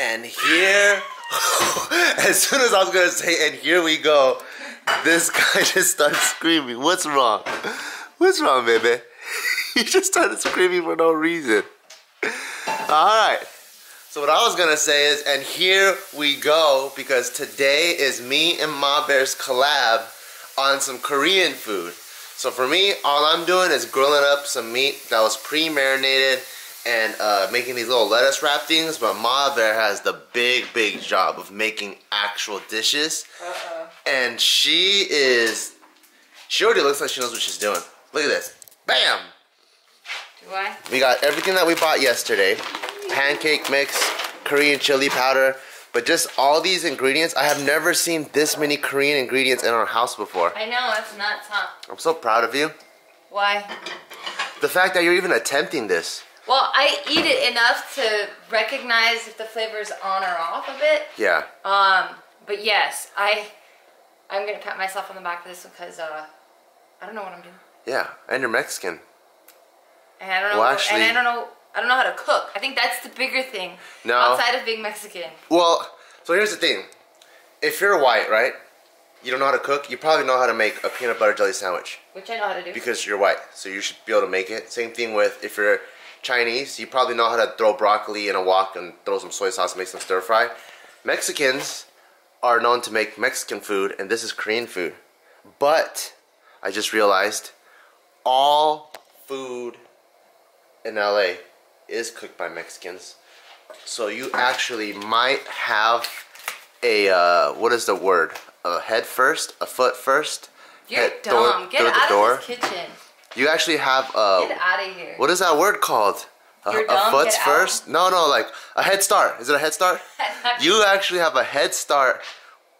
And here, as soon as I was gonna say, and here we go, this guy just started screaming. What's wrong? What's wrong, baby? he just started screaming for no reason. Alright. So what I was gonna say is, and here we go, because today is me and Ma Bear's collab on some Korean food. So for me, all I'm doing is grilling up some meat that was pre-marinated and uh, making these little lettuce wrap things, but Ma Bear has the big, big job of making actual dishes. Uh-uh. And she is, she already looks like she knows what she's doing. Look at this. Bam! Do I? We got everything that we bought yesterday. Pancake mix, Korean chili powder, but just all these ingredients. I have never seen this many Korean ingredients in our house before. I know, that's nuts, huh? I'm so proud of you. Why? The fact that you're even attempting this. Well, I eat it enough to recognize if the flavor's on or off a bit. Yeah. Um, but yes, I, I'm gonna pat myself on the back for this because uh, I don't know what I'm doing, Yeah. And you're Mexican. and I don't know, Well, and actually- I don't know, I don't know how to cook. I think that's the bigger thing. No. Outside of being Mexican. Well, so here's the thing. If you're white, right? You don't know how to cook, you probably know how to make a peanut butter jelly sandwich. Which I know how to do. because you're white, so you should be able to make it. Same thing with if you're Chinese, you probably know how to throw broccoli in a wok and throw some soy sauce, and make some stir fry. Mexicans are known to make Mexican food, and this is Korean food. But I just realized all food in LA is cooked by Mexicans. So you actually might have a uh, what is the word? A head first, a foot first. You're head- dumb. Get through out of this kitchen. You actually have a Get out of here. what is that word called? A, a foot's out. first? No, no, like a head start. Is it a head start? you actually have a head start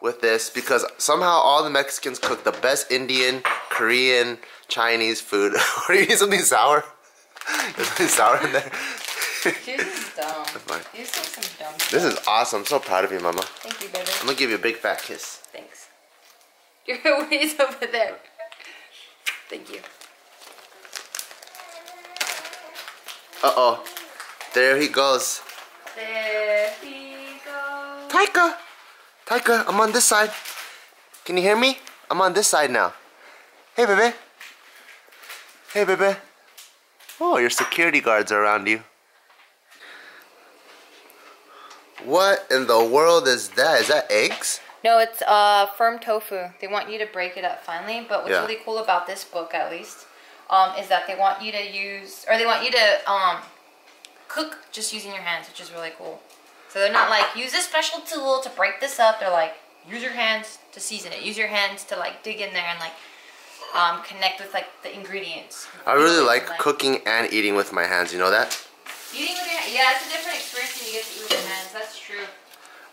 with this because somehow all the Mexicans cook the best Indian, Korean, Chinese food. Are you eating something sour? Is something sour in there? You're just dumb. some dumb This is awesome. I'm so proud of you, Mama. Thank you, baby. I'm gonna give you a big fat kiss. Thanks. Your ways over there. Thank you. Uh oh. There he goes. There he goes. Taika! Taika, I'm on this side. Can you hear me? I'm on this side now. Hey, baby. Hey, baby. Oh, your security guards are around you. What in the world is that? Is that eggs? No, it's uh, firm tofu. They want you to break it up finely, but what's Yeah. really cool about this book, at least, um, is that they want you to use, or they want you to um, cook just using your hands, which is really cool. So they're not like, use this special tool to break this up. They're like, use your hands to season it. Use your hands to like dig in there and like um, connect with like the ingredients. I really like Like- cooking and eating with my hands, you know that? Eating with your yeah, it's a different experience when you get to eat with your hands. That's true.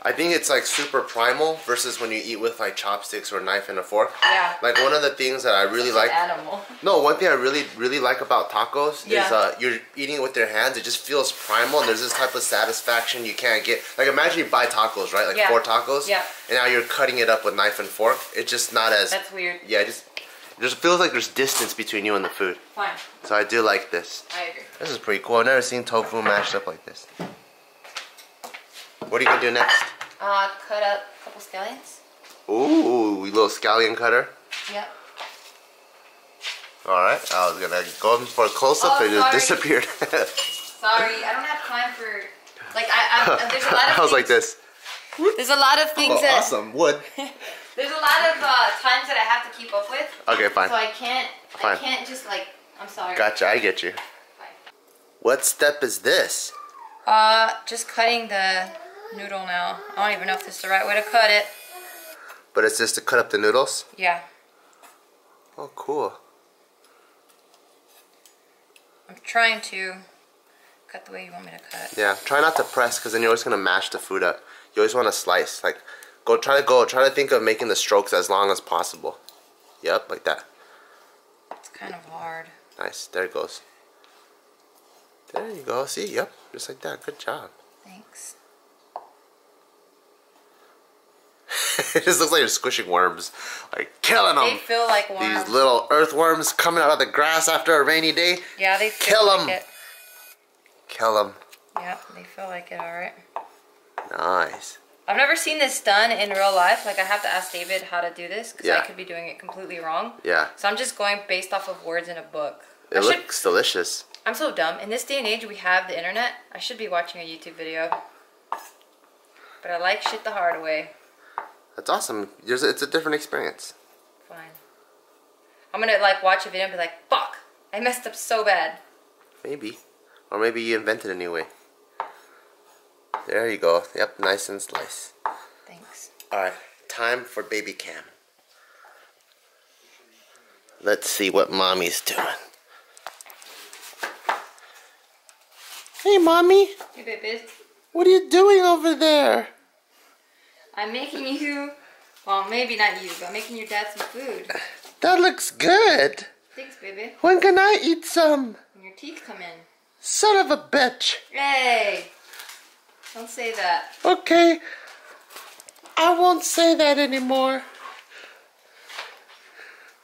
I think it's like super primal versus when you eat with like chopsticks or a knife and a fork. Yeah. Like one of the things that I really like an animal. No, one thing I really, really like about tacos Yeah. is uh, you're eating it with your hands. It just feels primal, and there's this type of satisfaction you can't get. Like imagine you buy tacos, right? Like Yeah. four tacos, Yeah. and now you're cutting it up with knife and fork. It's just not as That's weird. yeah. Just it just feels like there's distance between you and the food. Fine. So I do like this. I agree. This is pretty cool. I've never seen tofu mashed up like this. What are you gonna do next? Uh, cut up a couple scallions. Ooh, little scallion cutter. Yep. All right, I was gonna go in for a close up, Oh, and it just disappeared. Sorry, I don't have time for like I. I there's a lot of. I was like this. There's a lot of things Oh, that. awesome wood. There's a lot of uh, times that I have to keep up with. Okay, fine. So I can't. Fine. I can't just like. I'm sorry. Gotcha, I get you. Fine. What step is this? Uh, just cutting the noodle now. I don't even know if this is the right way to cut it. But it's just to cut up the noodles? Yeah. Oh, cool. I'm trying to cut the way you want me to cut. Yeah, try not to press because then you're always going to mash the food up. You always want to slice. Like, go try to go, try to think of making the strokes as long as possible. Yep, like that. It's kind of hard. Nice, there it goes. There you go, see, yep, just like that. Good job. Thanks. it just looks like you're squishing worms. Like, killing them. They feel like worms. These little earthworms coming out of the grass after a rainy day. yeah, they feel Kill them. it. Kill them. Yeah, they feel like it. All right. Nice. I've never seen this done in real life. Like I have to ask David how to do this because Yeah. I could be doing it completely wrong. Yeah. So I'm just going based off of words in a book. I It should, looks delicious. I'm so dumb. In this day and age, we have the internet. I should be watching a YouTube video. But I like shit the hard way. That's awesome. There's a, it's a different experience. Fine. I'm gonna like watch a video and be like, fuck, I messed up so bad. Maybe. Or maybe you invented a new way. There you go. Yep, nice and slice. Thanks. Alright, time for baby cam. Let's see what mommy's doing. Hey, mommy. Hey, babies. What are you doing over there? I'm making you, well, maybe not you, but making your dad some food. That looks good. Thanks, baby. When can I eat some? When your teeth come in. Son of a bitch. Hey! Don't say that. Okay. I won't say that anymore.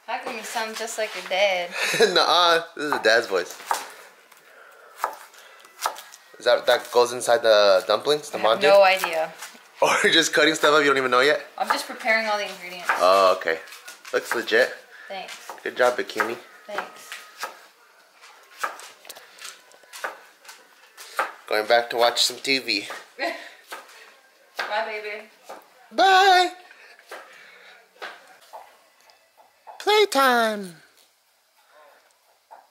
How come you sound just like your dad? Nuh-uh. This is a dad's voice. Is that that goes inside the dumplings, the I have mandu? no idea. Or just cutting stuff up you don't even know yet? I'm just preparing all the ingredients. Oh, okay. Looks legit. Thanks. Good job, bikini. Thanks. Going back to watch some TV. Bye, baby. Bye. Playtime.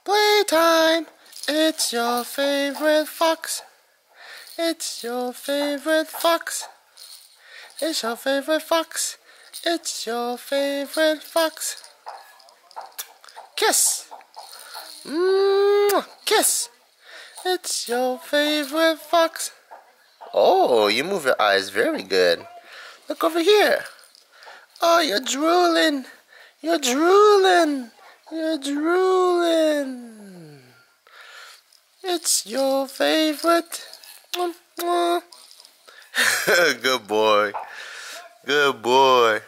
Playtime. It's your favorite fox. It's your favorite fox. It's your favorite fox. It's your favorite fox. Kiss. Mwah. Kiss. It's your favorite fox. Oh, you move your eyes very good. Look over here. Oh, you're drooling. You're drooling. You're drooling. It's your favorite. Good boy. Good boy.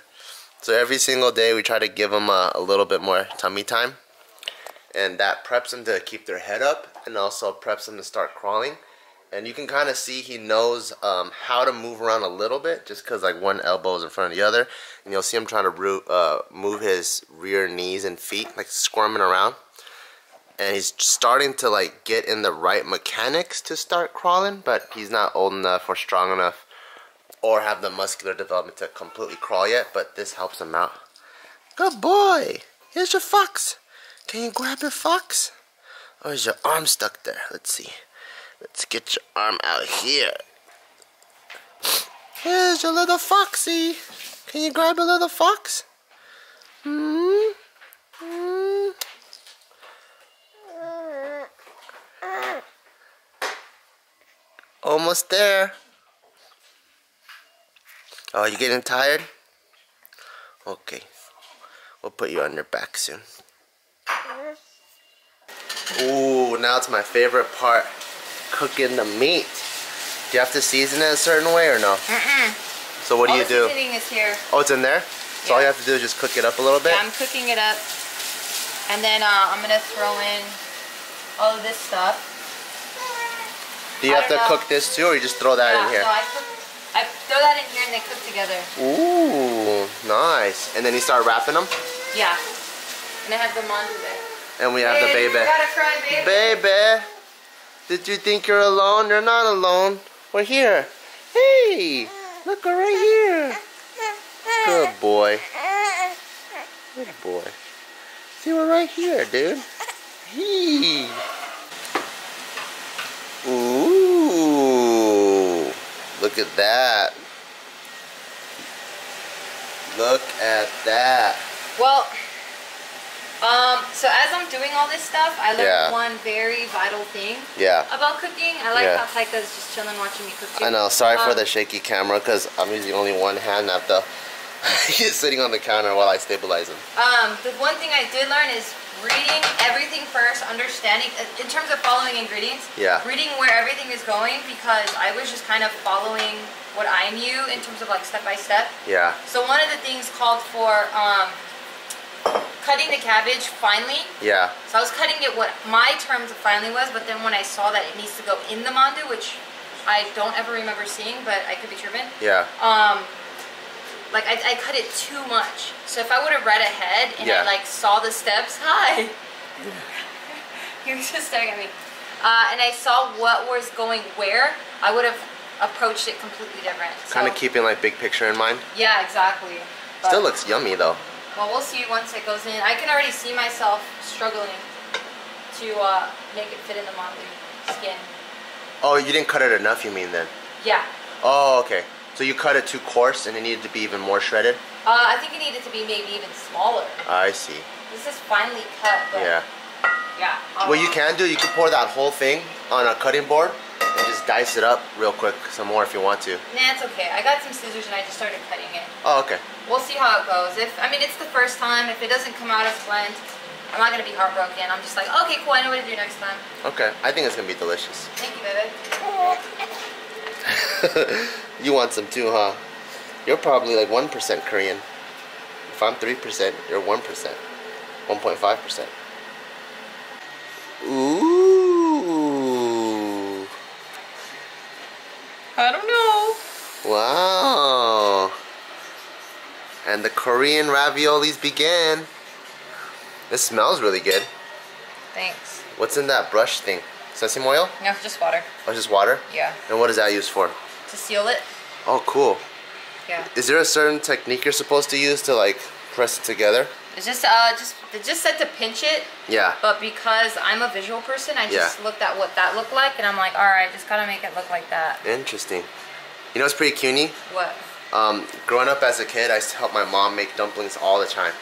So every single day we try to give them a, a little bit more tummy time. And that preps them to keep their head up and also preps them to start crawling. And you can kind of see he knows um, how to move around a little bit just because like one elbow is in front of the other. And you'll see him trying to ro- uh, move his rear knees and feet, like squirming around. And he's starting to like get in the right mechanics to start crawling, but he's not old enough or strong enough or have the muscular development to completely crawl yet, but this helps him out. Good boy! Here's your fox. Can you grab your fox? Or is your arm stuck there? Let's see. Let's get your arm out here. Here's your little foxy. Can you grab a little fox? Hmm? Hmm? Almost there. Oh, you getting tired? Okay. We'll put you on your back soon. Ooh, now it's my favorite part. Cooking the meat. Do you have to season it a certain way or no? Mm-mm. So what do all you the do? seasoning is here. Oh, it's in there? So all you have to do is just cook it up a little bit? Yeah, I'm cooking it up. And then uh, I'm gonna throw in all of this stuff. Do you I have to know. Uh, cook this too or you just throw that yeah, in here? So I, cook, I throw that in here and they cook together. Ooh, nice. And then you start wrapping them? Yeah. And I have the mandu there. And we have the baby. You gotta cry, baby. Baby, did you think you're alone? You're not alone. We're here. Hey, look, we're right here. Good boy. Good boy. See, we're right here, dude. Hey. Look at that. Look at that. Well, um, so as I'm doing all this stuff, I learned Yeah. one very vital thing Yeah. about cooking. I like Yeah. how Taika's just chilling watching me cook too. I know. Sorry for Um, the shaky camera because I'm using only one hand. To. He's sitting on the counter while I stabilize him. Um, the one thing I did learn is reading everything first, understanding uh, in terms of following ingredients. Yeah. Reading where everything is going because I was just kind of following what I knew in terms of like step by step. Yeah. So one of the things called for um, cutting the cabbage finely. Yeah. So I was cutting it what my terms of finely was, but then when I saw that it needs to go in the mandu, which I don't ever remember seeing, but I could be tripping. Yeah. Um, like I, I cut it too much. So if I would have read ahead and Yeah. I like saw the steps, hi. he was just staring at me. Uh, and I saw what was going where, I would have approached it completely different. So, Kind of keeping like big picture in mind. Yeah, exactly. But- Still looks yummy though. Well, we'll see once it goes in. I can already see myself struggling to uh, make it fit in the mandu skin. Oh, you didn't cut it enough, you mean then? Yeah. Oh, okay. So you cut it too coarse and it needed to be even more shredded? Uh, I think it needed to be maybe even smaller. I see. This is finely cut, but Yeah. yeah. What you can do, you can pour that whole thing on a cutting board and just dice it up real quick some more if you want to. Nah, it's okay. I got some scissors and I just started cutting it. Oh, okay. We'll see how it goes. If I mean, it's the first time. If it doesn't come out as planned, I'm not gonna be heartbroken. I'm just like, okay, cool. I know what to do next time. Okay. I think it's gonna be delicious. Thank you, baby. you want some too, huh? You're probably like 1% Korean. If I'm 3%, you're 1%. 1.5%. Ooh. I don't know. Wow. And the Korean raviolis began. This smells really good. Thanks. What's in that brush thing? Sesame oil? No, just water. Or just water? Yeah. And what is that used for? To seal it. Oh, cool. Yeah. Is there a certain technique you're supposed to use to like press it together? It's just uh just it just said to pinch it, Yeah. but because I'm a visual person, I just Yeah. looked at what that looked like and I'm like, all right, just gotta make it look like that. Interesting. You know it's pretty cuny? What? Um, growing up as a kid, I used to help my mom make dumplings all the time.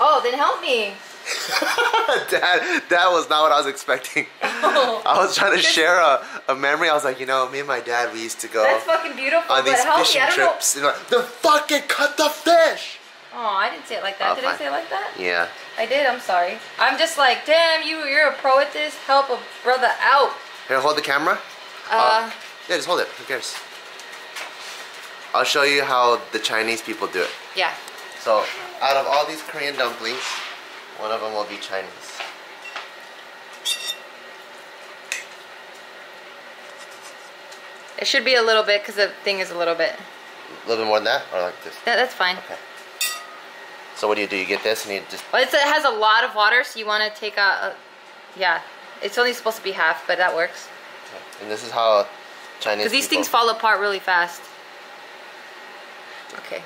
Oh, then help me. Dad, that was not what I was expecting. I was trying to share a, a memory. I was like, you know, me and my dad, we used to go That's fucking beautiful, on these fishing don't know. trips. And like, the fucking cut the fish. Oh, I didn't say it like that. Oh, did I say it like that? Yeah. I did. I'm sorry. I'm just like, damn, you, you're a pro at this. Help a brother out. Here, hold the camera. Uh, Yeah, just hold it. Who cares? I'll show you how the Chinese people do it. yeah. So, out of all these Korean dumplings, one of them will be Chinese. It should be a little bit because the thing is a little bit. A little bit more than that, or like this. That, that's fine. Okay. So what do you do? You get this and you just Well, it has a lot of water, so you want to take out. A, yeah, it's only supposed to be half, but that works. Okay. and this is how Chinese. Because these people- things fall apart really fast. Okay.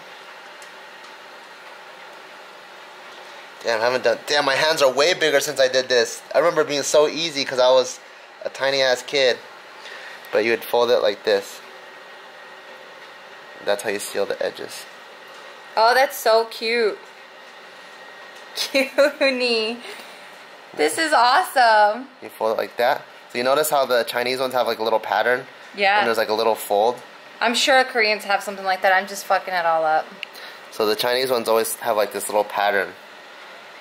Damn, I haven't done. Damn, my hands are way bigger since I did this. I remember being so easy because I was a tiny ass kid. But you would fold it like this. That's how you seal the edges. Oh, that's so cute. Cutie. This is awesome. You fold it like that. So you notice how the Chinese ones have like a little pattern? Yeah. And there's like a little fold. I'm sure Koreans have something like that. I'm just fucking it all up. So the Chinese ones always have like this little pattern.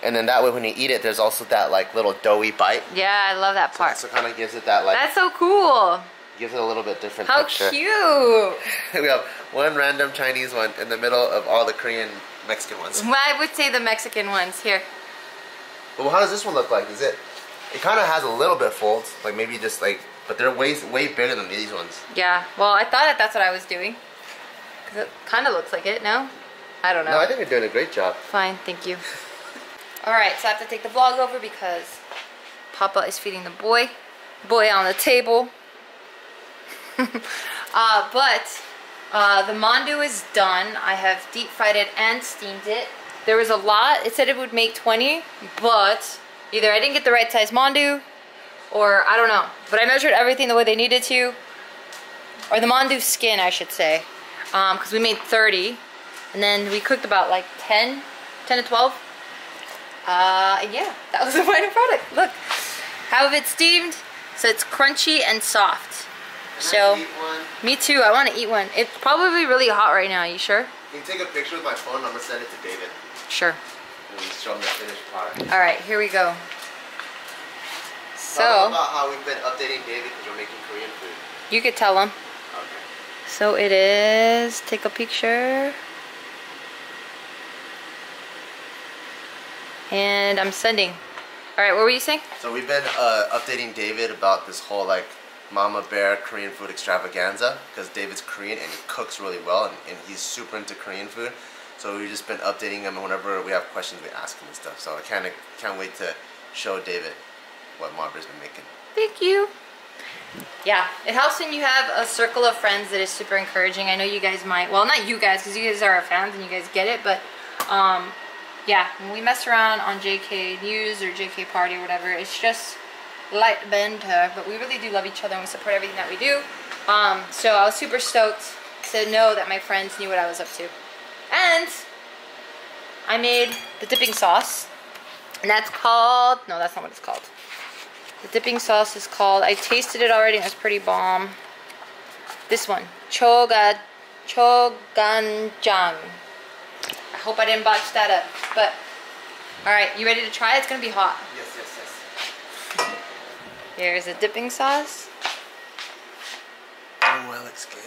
And then that way when you eat it, there's also that like little doughy bite. Yeah, I love that part. So it kind of gives it that like, That's so cool. gives it a little bit different How texture. cute. we have one random Chinese one in the middle of all the Korean Mexican ones. Well, I would say the Mexican ones here. But how does this one look like? Is it? It kind of has a little bit of folds, like maybe just like, but they're way way bigger than these ones. Yeah. Well, I thought that that's what I was doing. Cause it kind of looks like it. No. I don't know. No, I think you're doing a great job. Fine, thank you. All right, so I have to take the vlog over because Papa is feeding the boy. Boy on the table. uh, but uh, the mandu is done. I have deep fried it and steamed it. There was a lot. It said it would make 20, but either I didn't get the right size mandu or I don't know. But I measured everything the way they needed to. Or the mandu skin, I should say. Because we made 30. And then we cooked about like 10, 10 to 12. Uh, and yeah, that was the final product. Look, have it steamed so it's crunchy and soft. So, Eat one. me too, I want to eat one. It's probably really hot right now, Are you sure? You can take a picture with my phone. I'm gonna send it to David Sure. and show him the finished product. All right, here we go. So, about how we've been updating David because we're making Korean food. you could tell him. Okay. So it is, take a picture. And I'm sending. All right, what were you saying? So we've been uh, updating David about this whole like Mama Bear Korean Food Extravaganza because David's Korean and he cooks really well and, and he's super into Korean food. So we've just been updating him and whenever we have questions we ask him and stuff. So I can't can't wait to show David what Mama Bear's been making. Thank you. Yeah, it helps when you have a circle of friends that is super encouraging. I know you guys might, well, not you guys, because you guys are our fans and you guys get it, but um, yeah, when we mess around on JK News or JK Party or whatever, it's just light banter, but we really do love each other and we support everything that we do. Um, so I was super stoked to know that my friends knew what I was up to. And I made the dipping sauce, and that's called, no, that's not what it's called. The dipping sauce is called, I tasted it already and it's pretty bomb. This one, Choga, Choganjang. I hope I didn't botch that up, but alright, you ready to try? It's gonna be hot. Yes, yes, yes. Here's a dipping sauce. Oh, that looks good.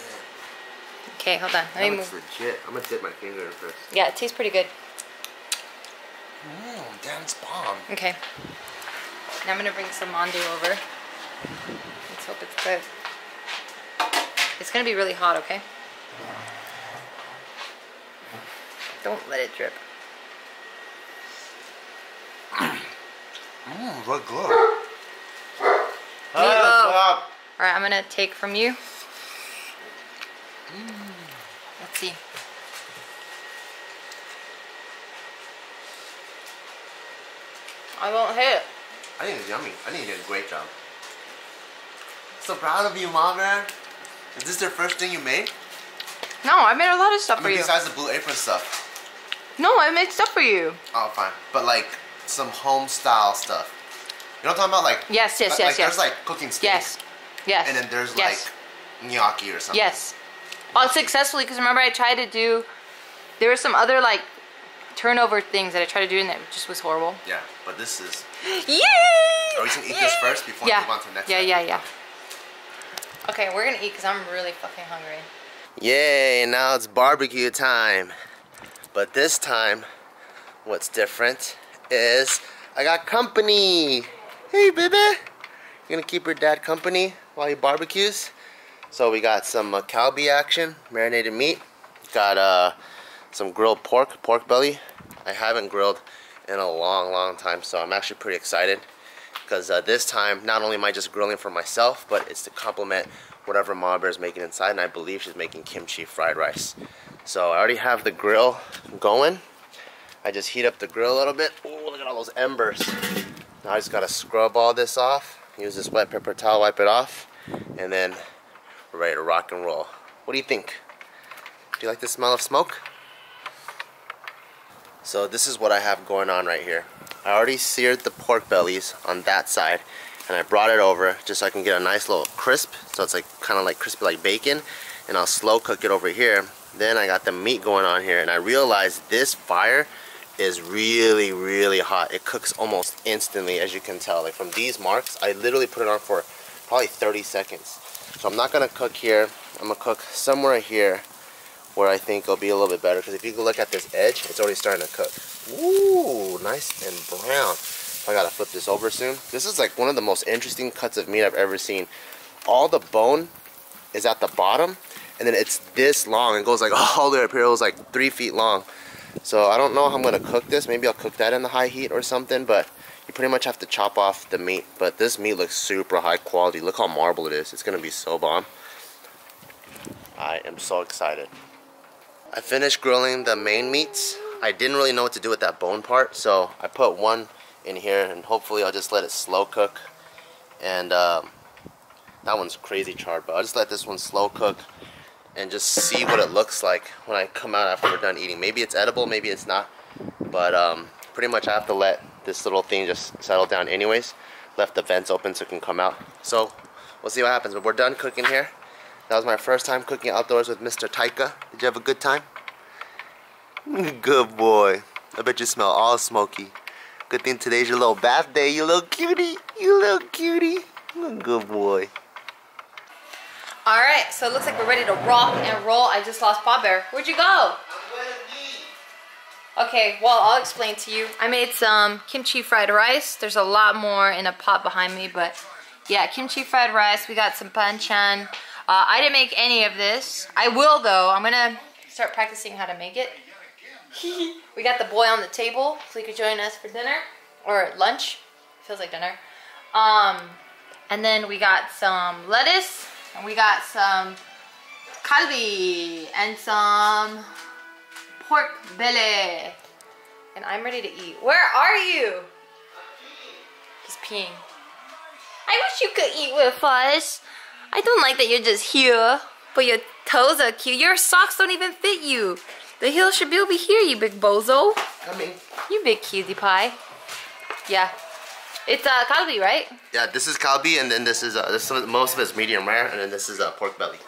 Okay, hold on. Let That me looks move. legit. I'm gonna dip my finger in first. Yeah, it tastes pretty good. Mmm, damn, it's bomb. Okay. Now I'm gonna bring some mandu over. Let's hope it's good. It's gonna be really hot, okay? Mm-hmm. Don't let it drip. Mmm, look good. Meatloaf. Alright, I'm gonna take from you. Mm. Let's see. I won't hit. I think it's yummy. I think you did a great job. So proud of you, Mom, man. Is this the first thing you made? No, I made a lot of stuff I for mean, you. besides the blue apron stuff. No, I made stuff for you. Oh, fine. But like some home style stuff. You know what I'm talking about? Like Yes, yes, like, yes, like, yes. There's like cooking steak. Yes. Yes. And then there's yes. like gnocchi or something. Yes. Unsuccessfully, because remember I tried to do, there were some other like turnover things that I tried to do and that just was horrible. Yeah, but this is. Yay! Are we gonna eat this first before we yeah. move on to the next Yeah, one? yeah, yeah. Okay, we're gonna eat because I'm really fucking hungry. Yay, now it's barbecue time. But this time, what's different is I got company. Hey, baby. You gonna keep your dad company while he barbecues? So we got some uh, action, marinated meat. Got uh, some grilled pork, pork belly. I haven't grilled in a long, long time, so I'm actually pretty excited because uh, this time not only am I just grilling for myself, but it's to complement whatever Bear is making inside, and I believe she's making kimchi fried rice. So I already have the grill going. I just heat up the grill a little bit. Oh, look at all those embers. Now I just gotta scrub all this off. Use this wet paper towel, wipe it off, and then we're ready to rock and roll. What do you think? Do you like the smell of smoke? So this is what I have going on right here. I already seared the pork bellies on that side and I brought it over just so I can get a nice little crisp so it's like kind of like crispy like bacon and I'll slow cook it over here then I got the meat going on here and I realized this fire is really really hot. It cooks almost instantly as you can tell. Like from these marks I literally put it on for probably 30 seconds. So I'm not gonna cook here. I'm gonna cook somewhere here where I think it'll be a little bit better because if you look at this edge it's already starting to cook. Ooh, nice and brown. I gotta flip this over soon. This is like one of the most interesting cuts of meat I've ever seen. All the bone is at the bottom, and then it's this long. It goes like all the way up here. It was like three feet long. So I don't know how I'm gonna cook this. Maybe I'll cook that in the high heat or something, but you pretty much have to chop off the meat. But this meat looks super high quality. Look how marble it is. It's gonna be so bomb. I am so excited. I finished grilling the main meats. I didn't really know what to do with that bone part, so I put one in here and hopefully I'll just let it slow cook and um, that one's crazy charred but I'll just let this one slow cook and just see what it looks like when I come out after we're done eating maybe it's edible maybe it's not but um, pretty much I have to let this little thing just settle down anyways left the vents open so it can come out so we'll see what happens but we're done cooking here that was my first time cooking outdoors with Mr. Taika did you have a good time? good boy I bet you smell all smoky Good thing today's your little bath day, you little cutie. You little cutie. Good boy. Alright, so it looks like we're ready to rock and roll. I just lost Bob Bear. Where'd you go? Okay, well, I'll explain to you. I made some kimchi fried rice. There's a lot more in a pot behind me, but Yeah, kimchi fried rice. We got some banchan. Uh, I didn't make any of this. I will though. I'm gonna start practicing how to make it. we got the boy on the table, so he could join us for dinner or lunch. Feels like dinner. Um, and then we got some lettuce, and we got some kalbi, and some pork belly. And I'm ready to eat. Where are you? He's peeing. I wish you could eat with us. I don't like that you're just here, but your toes are cute. Your socks don't even fit you. The heel should be over here, you big bozo. Coming. You big cutie pie. Yeah. It's uh, kalbi, right? Yeah, this is kalbi, and then this is uh, this is, most of it's medium rare, and then this is uh, pork belly.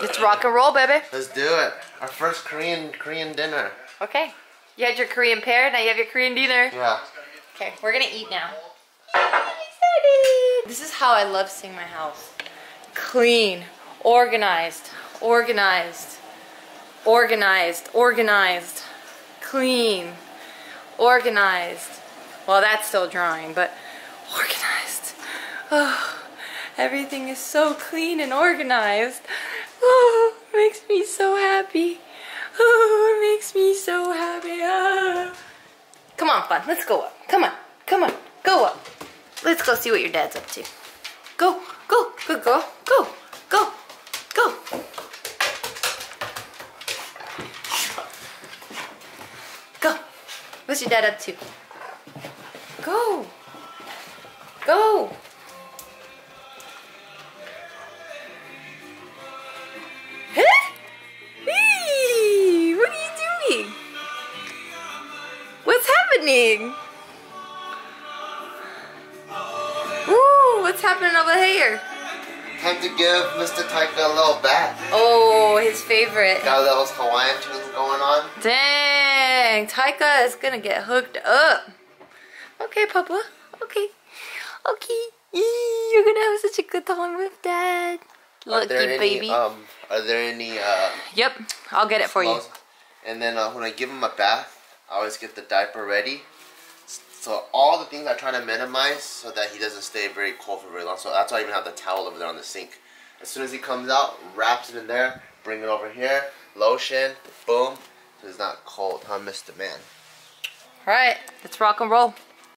Let's rock and roll, baby. Let's do it. Our first Korean Korean dinner. Okay. You had your Korean pear, now you have your Korean dinner. Yeah. Okay, we're gonna eat now. Excited. This is how I love seeing my house. Clean, organized, organized, organized, organized, clean, organized. Well, that's still drawing, but organized. Oh, everything is so clean and organized. Oh, makes me so happy. Oh, makes me so happy. Ah. Come on, fun. Let's go up. Come on. Come on. Go up. Let's go see what your dad's up to. Go. Go. Good girl. Go. Go. Go. Go. What's your dad up to? Go. Go. Huh? Hey, what are you doing? What's happening? Ooh, what's happening over here? Time to give Mr. Taika a little bath. Oh, his favorite. Got those Hawaiian tunes going on. Dang, Taika is gonna get hooked up. Okay, Papa. Okay. Okay. Yee, You're gonna have such a good time with Dad. Are Lucky there any, baby. Um, are there any uh, yep, I'll get it for you. And then uh, when I give him a bath, I always get the diaper ready. So all the things I try to minimize so that he doesn't stay very cold for very long. So that's why I even have the towel over there on the sink. As soon as he comes out, wraps it in there, bring it over here, lotion, boom. So it's not cold, huh, Mr. Man? All right, let's rock and roll.